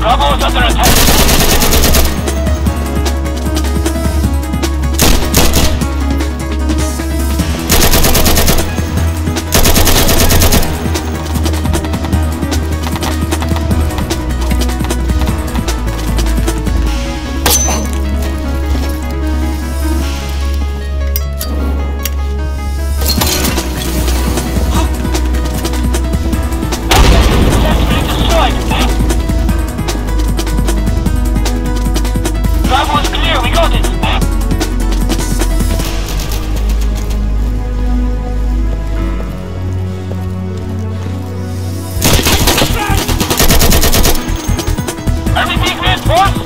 抓捕这些人！What?